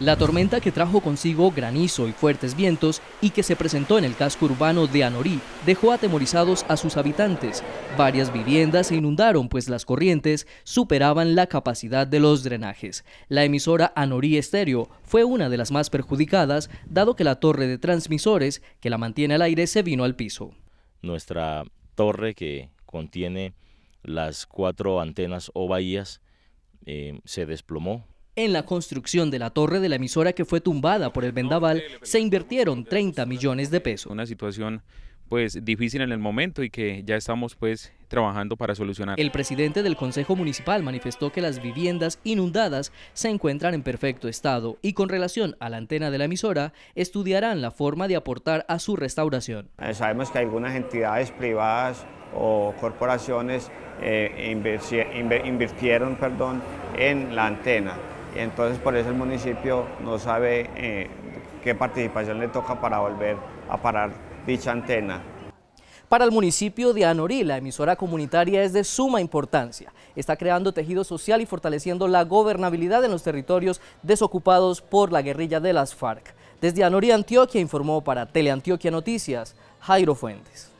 La tormenta que trajo consigo granizo y fuertes vientos y que se presentó en el casco urbano de Anorí dejó atemorizados a sus habitantes. Varias viviendas se inundaron pues las corrientes superaban la capacidad de los drenajes. La emisora Anorí Estéreo fue una de las más perjudicadas dado que la torre de transmisores que la mantiene al aire se vino al piso. Nuestra torre que contiene las cuatro antenas o bahías eh, se desplomó en la construcción de la torre de la emisora que fue tumbada por el vendaval se invirtieron 30 millones de pesos. Una situación pues difícil en el momento y que ya estamos pues trabajando para solucionar. El presidente del Consejo Municipal manifestó que las viviendas inundadas se encuentran en perfecto estado y con relación a la antena de la emisora estudiarán la forma de aportar a su restauración. Eh, sabemos que algunas entidades privadas o corporaciones eh, invirtieron perdón, en la antena entonces por eso el municipio no sabe eh, qué participación le toca para volver a parar dicha antena. Para el municipio de Anorí, la emisora comunitaria es de suma importancia. Está creando tejido social y fortaleciendo la gobernabilidad en los territorios desocupados por la guerrilla de las FARC. Desde Anorí, Antioquia, informó para Teleantioquia Noticias, Jairo Fuentes.